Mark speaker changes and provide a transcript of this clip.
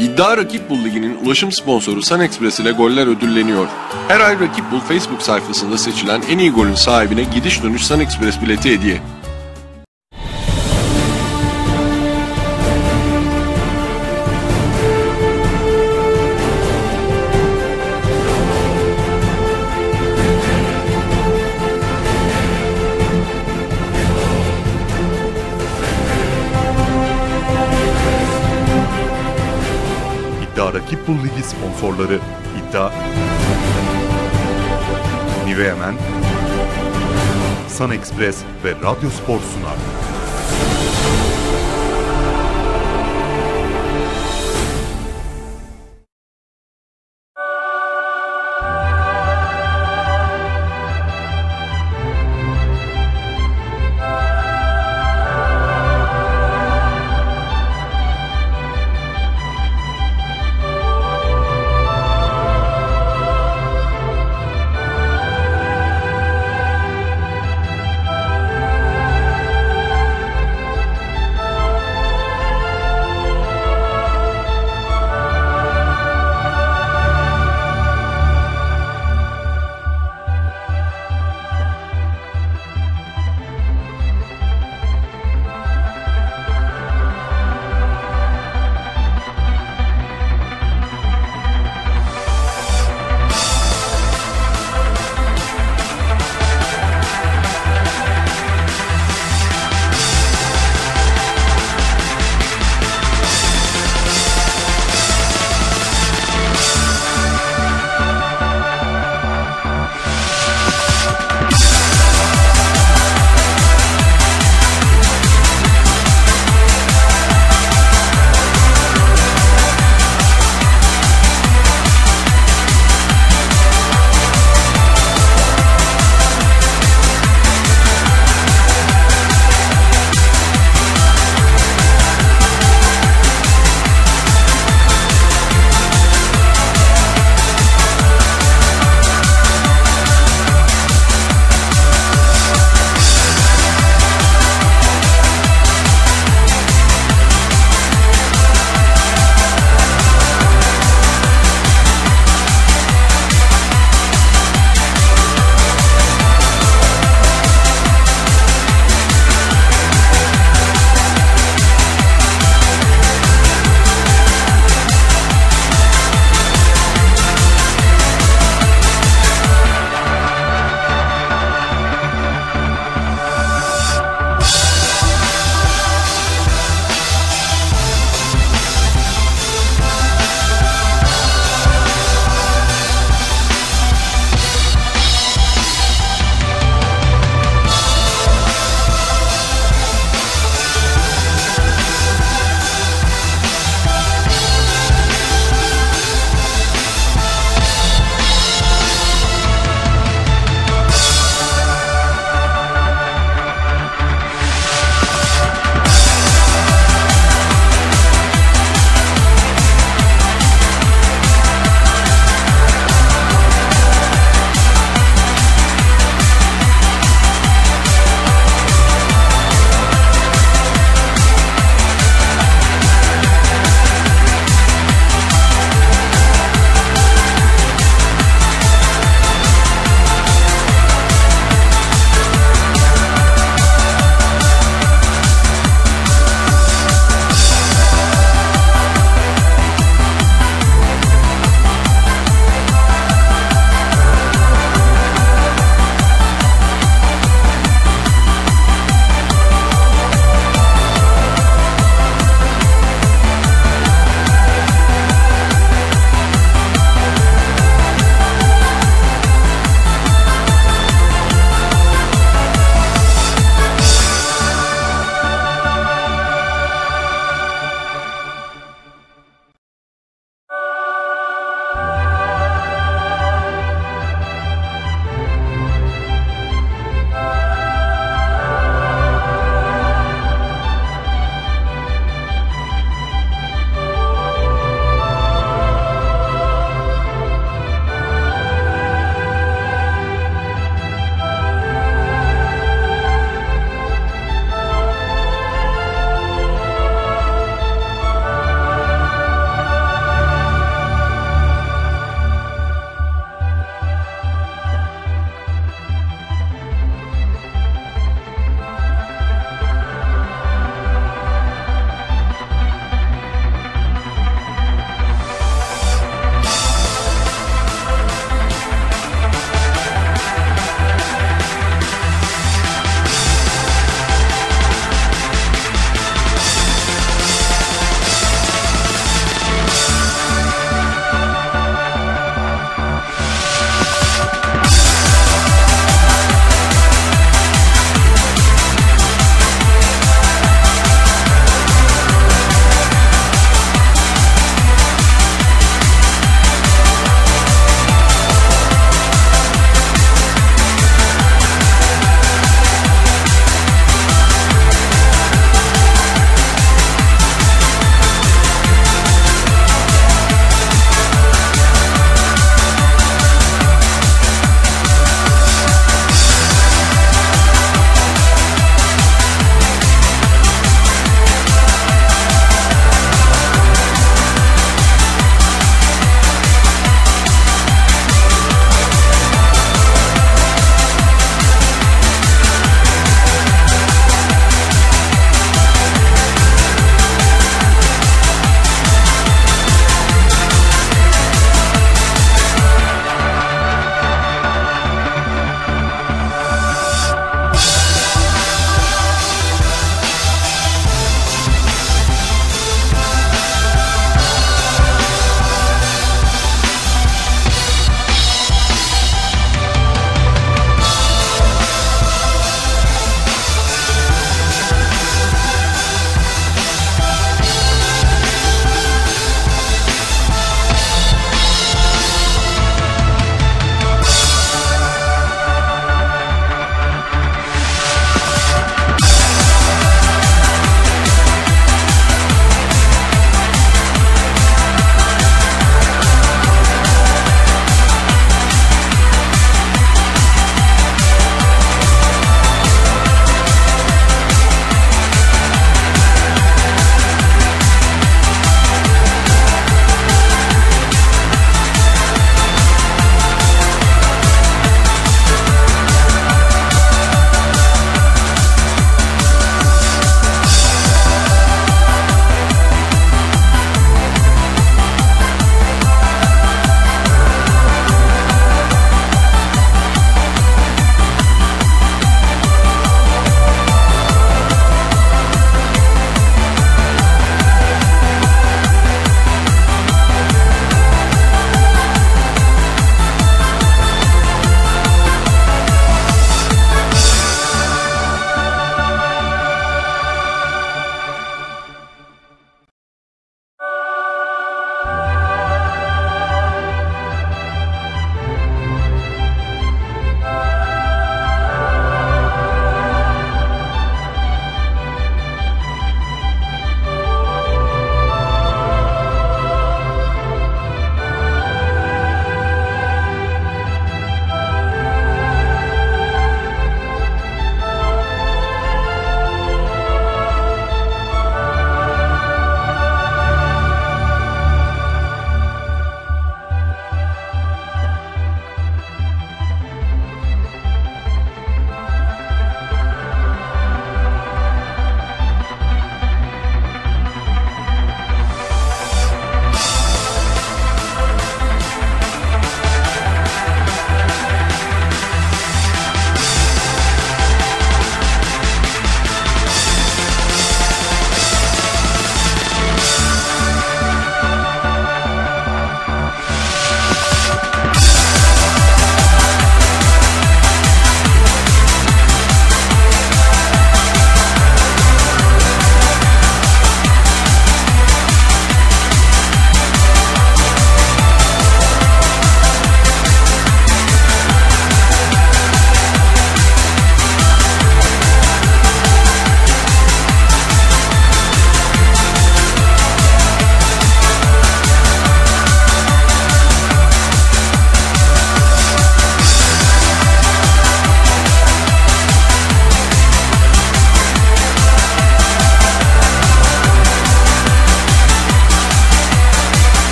Speaker 1: İddia Rakip Bul Ligi'nin ulaşım sponsoru Sun Express ile goller ödülleniyor. Her ay Rakip Bul Facebook sayfasında seçilen en iyi golün sahibine gidiş dönüş Sun Express bileti hediye.
Speaker 2: Bul Ligi sponsorları İddia Nivea Men Sun Express ve Radyo Spor sunar.